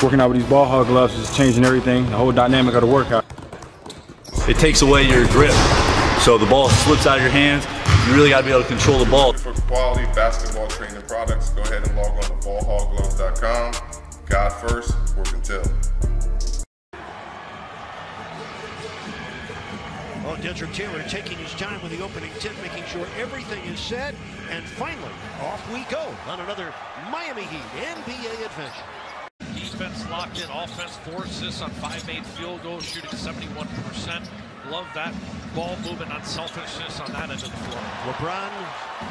Working out with these ball hog gloves is changing everything, the whole dynamic of the workout. It takes away your grip. So the ball slips out of your hands. You really got to be able to control the ball. For quality basketball training products, go ahead and log on to ballhoggloves.com. God first, work until. Oh, Dedric Taylor taking his time with the opening tip, making sure everything is set. And finally, off we go on another Miami Heat NBA adventure. Defense locked in, offense four assists on five made field goals, shooting 71%. Love that ball movement, unselfishness on that end of the floor. LeBron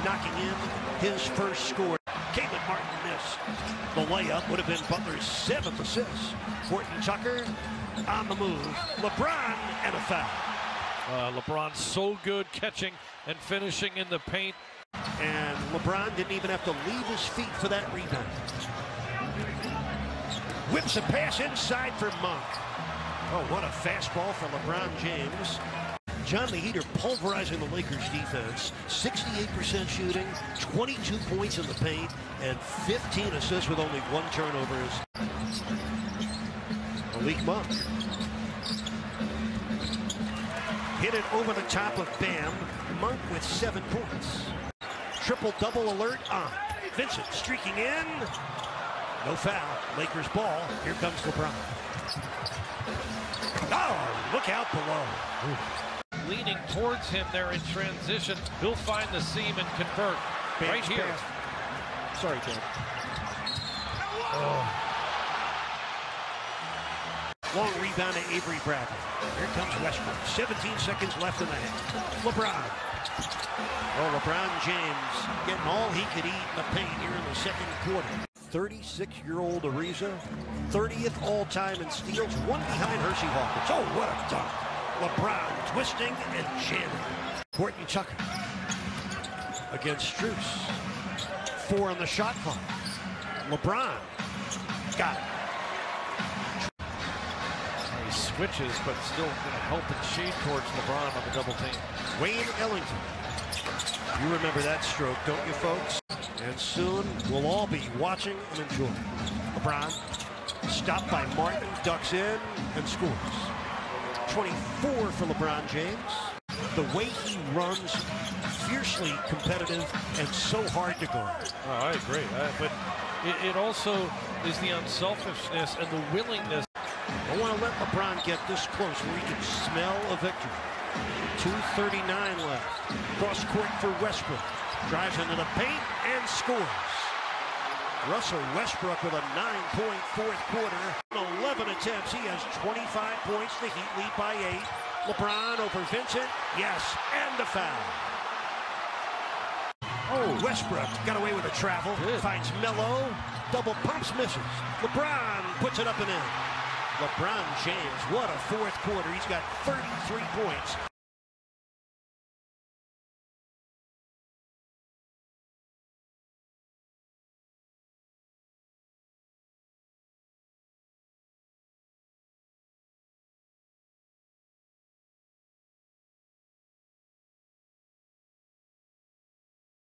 knocking in his first score. Caleb Martin missed. The layup would have been Butler's seventh assist. Horton Tucker on the move. LeBron and a foul. Uh, LeBron so good catching and finishing in the paint. And LeBron didn't even have to leave his feet for that rebound. Whips a pass inside for Monk. Oh, what a fastball for LeBron James. John the Heater pulverizing the Lakers defense. 68% shooting, 22 points in the paint, and 15 assists with only one turnover. Malik Monk. Hit it over the top of Bam. Monk with seven points. Triple double alert on. Vincent streaking in. No foul. Lakers ball. Here comes LeBron. Oh, look out below. Ooh. Leaning towards him there in transition. He'll find the seam and convert. Bench right here. pass. Sorry, Ted. Oh. Long rebound to Avery Bradley. Here comes Westbrook. 17 seconds left in the half. LeBron. Oh, LeBron James getting all he could eat in the paint here in the second quarter. 36-year-old Ariza, 30th all-time in steals, one behind Hersey Hawkins. Oh, what a dunk. LeBron twisting and jamming. Horton Tucker against Strus. Four on the shot clock. LeBron got it. He switches, but still going to help and shade towards LeBron on the double team. Wayne Ellington. You remember that stroke, don't you, folks? And soon we'll all be watching and enjoying. LeBron stopped by Martin, ducks in, and scores. 24 for LeBron James. The way he runs, fiercely competitive and so hard to guard. Oh, I agree. Uh, but it, it also is the unselfishness and the willingness. Don't want to let LeBron get this close where he can smell a victory. 2.39 left. Cross court for Westbrook. Drives into the paint and scores. Russell Westbrook with a nine-point fourth quarter. 11 attempts. He has 25 points. The Heat lead by eight. LeBron over Vincent. Yes, and the foul. Oh, Westbrook got away with a travel. Good. Finds Melo. Double pumps, misses. LeBron puts it up and in. LeBron James, what a fourth quarter. He's got 33 points.